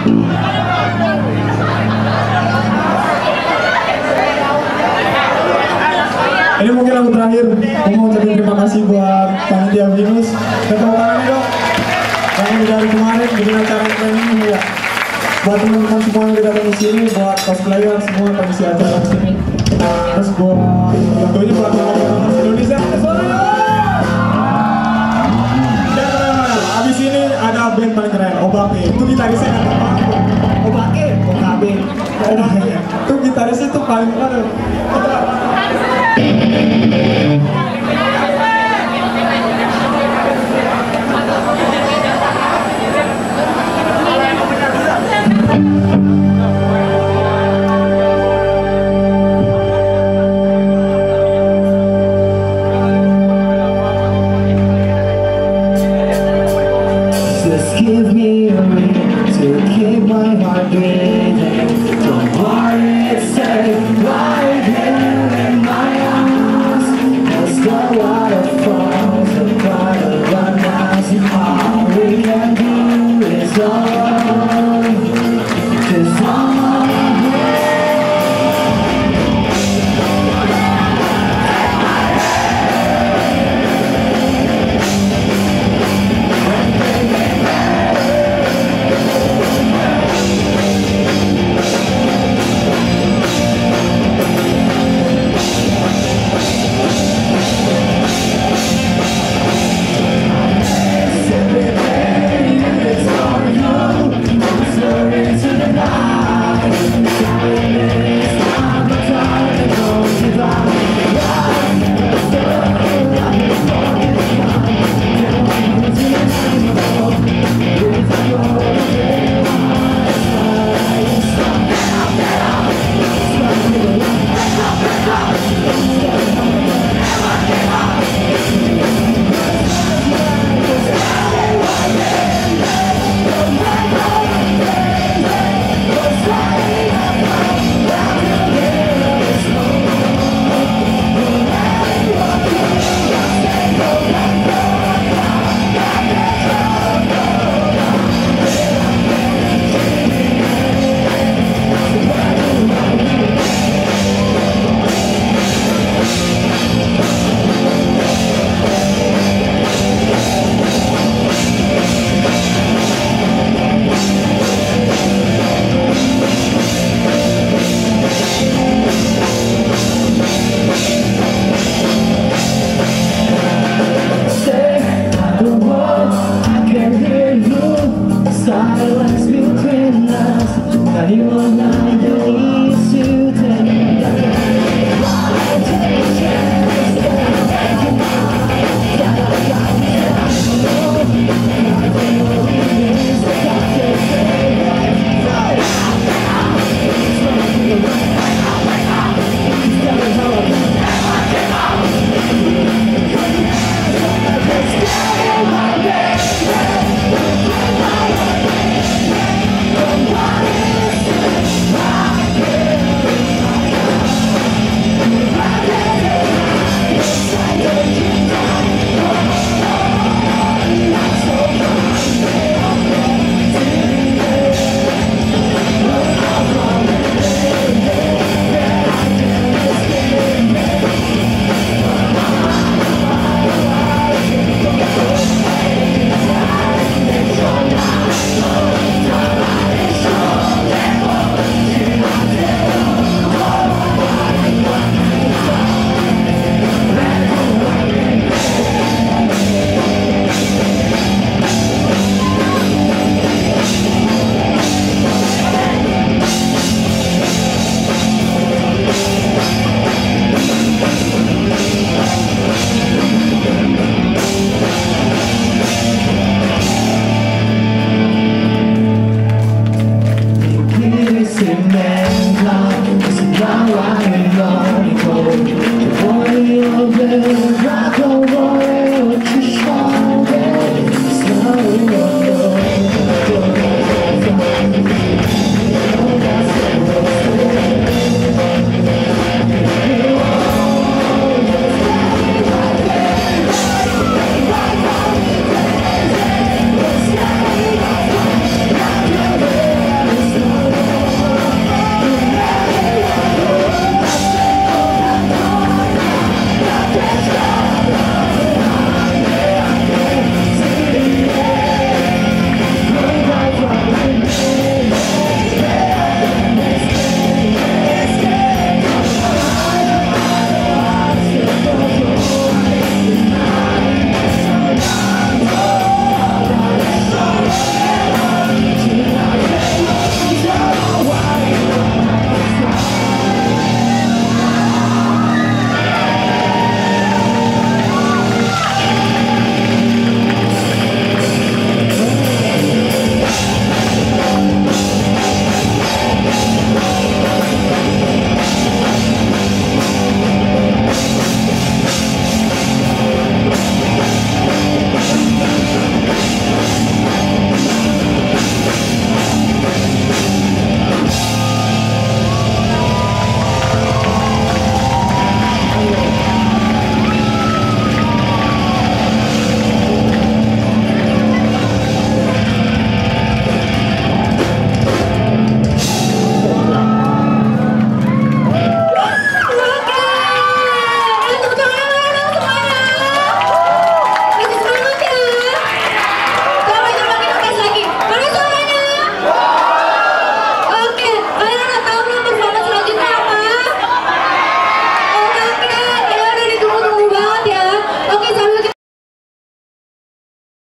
Ini mungkin lagu terakhir. Mau ucapin terima kasih buat panitia Venus. Tepuk tangan dong. Yang dari kemarin bikin acara ini ya. Buat teman-teman semua yang datang di sini, buat cosplayer semua pengisi acara sini. Terus buat tentunya buat teman-teman Indonesia. Give me a ring to keep my heart beating. 감사합니다. never